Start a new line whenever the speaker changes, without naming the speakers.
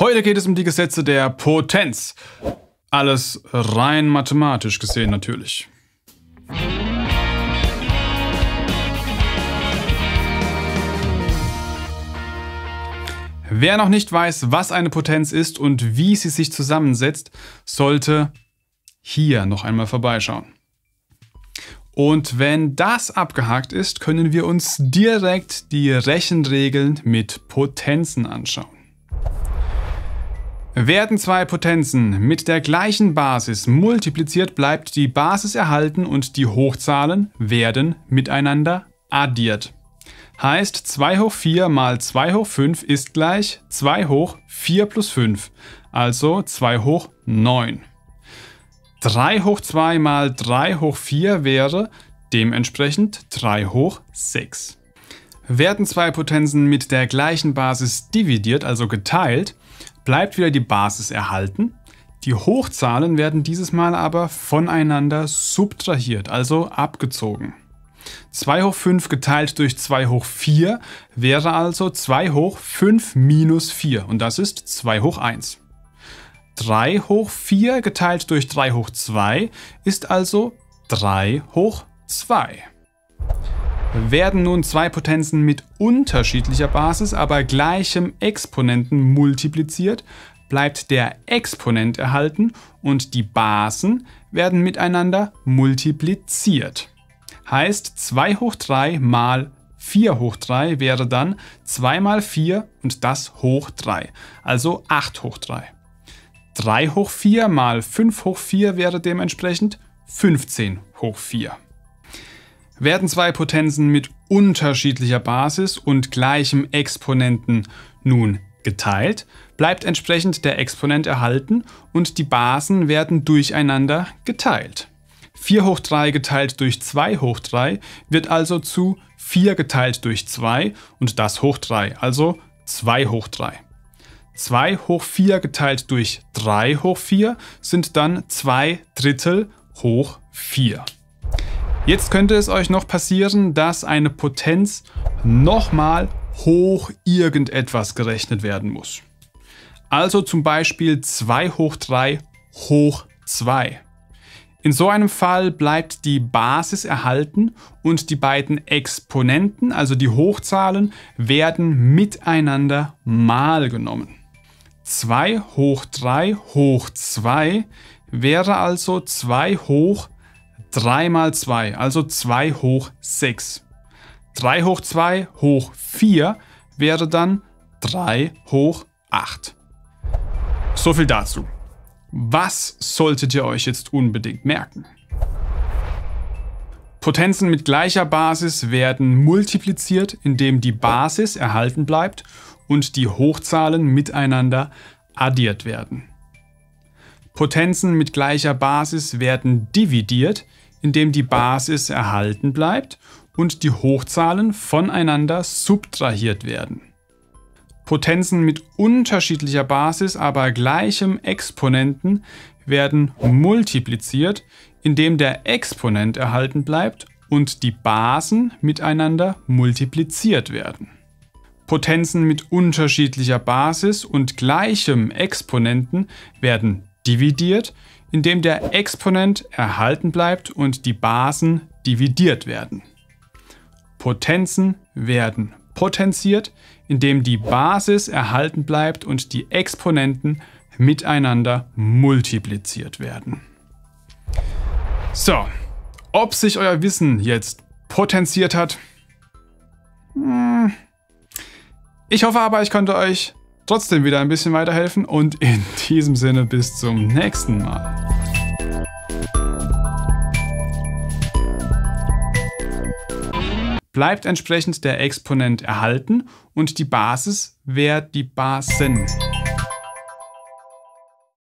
Heute geht es um die Gesetze der Potenz. Alles rein mathematisch gesehen natürlich. Wer noch nicht weiß, was eine Potenz ist und wie sie sich zusammensetzt, sollte hier noch einmal vorbeischauen. Und wenn das abgehakt ist, können wir uns direkt die Rechenregeln mit Potenzen anschauen. Werden zwei Potenzen mit der gleichen Basis multipliziert, bleibt die Basis erhalten und die Hochzahlen werden miteinander addiert. Heißt 2 hoch 4 mal 2 hoch 5 ist gleich 2 hoch 4 plus 5, also 2 hoch 9. 3 hoch 2 mal 3 hoch 4 wäre dementsprechend 3 hoch 6. Werden zwei Potenzen mit der gleichen Basis dividiert, also geteilt, bleibt wieder die Basis erhalten. Die Hochzahlen werden dieses Mal aber voneinander subtrahiert, also abgezogen. 2 hoch 5 geteilt durch 2 hoch 4 wäre also 2 hoch 5 minus 4 und das ist 2 hoch 1. 3 hoch 4 geteilt durch 3 hoch 2 ist also 3 hoch 2. Werden nun zwei Potenzen mit unterschiedlicher Basis, aber gleichem Exponenten multipliziert, bleibt der Exponent erhalten und die Basen werden miteinander multipliziert. Heißt 2 hoch 3 mal 4 hoch 3 wäre dann 2 mal 4 und das hoch 3, also 8 hoch 3. 3 hoch 4 mal 5 hoch 4 wäre dementsprechend 15 hoch 4. Werden zwei Potenzen mit unterschiedlicher Basis und gleichem Exponenten nun geteilt, bleibt entsprechend der Exponent erhalten und die Basen werden durcheinander geteilt. 4 hoch 3 geteilt durch 2 hoch 3 wird also zu 4 geteilt durch 2 und das hoch 3, also 2 hoch 3. 2 hoch 4 geteilt durch 3 hoch 4 sind dann 2 Drittel hoch 4. Jetzt könnte es euch noch passieren, dass eine Potenz nochmal hoch irgendetwas gerechnet werden muss. Also zum Beispiel 2 hoch 3 hoch 2. In so einem Fall bleibt die Basis erhalten und die beiden Exponenten, also die Hochzahlen, werden miteinander mal genommen. 2 hoch 3 hoch 2 wäre also 2 hoch 3 mal 2, also 2 hoch 6. 3 hoch 2 hoch 4 wäre dann 3 hoch 8. So viel dazu. Was solltet ihr euch jetzt unbedingt merken? Potenzen mit gleicher Basis werden multipliziert, indem die Basis erhalten bleibt und die Hochzahlen miteinander addiert werden. Potenzen mit gleicher Basis werden dividiert, indem die Basis erhalten bleibt und die Hochzahlen voneinander subtrahiert werden. Potenzen mit unterschiedlicher Basis, aber gleichem Exponenten werden multipliziert, indem der Exponent erhalten bleibt und die Basen miteinander multipliziert werden. Potenzen mit unterschiedlicher Basis und gleichem Exponenten werden dividiert, indem der Exponent erhalten bleibt und die Basen dividiert werden. Potenzen werden potenziert, indem die Basis erhalten bleibt und die Exponenten miteinander multipliziert werden. So, ob sich euer Wissen jetzt potenziert hat? Hm. Ich hoffe aber, ich konnte euch trotzdem wieder ein bisschen weiterhelfen und in diesem Sinne bis zum nächsten Mal. Bleibt entsprechend der Exponent erhalten und die Basis wäre die Basen.